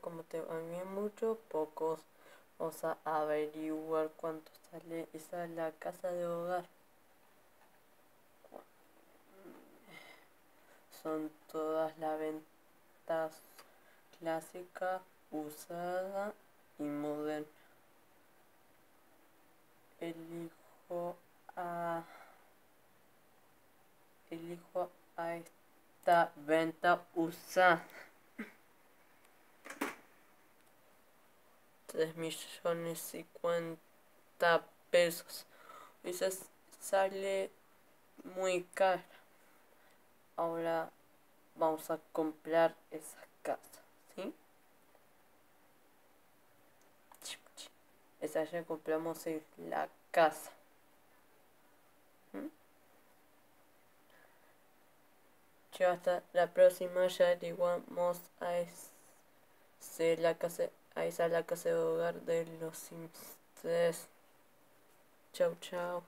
como te van mucho, pocos. Vamos a averiguar cuánto sale esa la casa de hogar. Son todas las ventas clásica, usada y moderna. Elijo a elijo a esta venta usada. 3 millones 50 pesos. Esa sale muy cara. Ahora vamos a comprar esa casa, ¿sí? Esa ya compramos en la casa. ¿Mm? Ya hasta la próxima ya averiguamos a hacer la casa Ahí está la casa de hogar de los Sims 3. Chau, chau.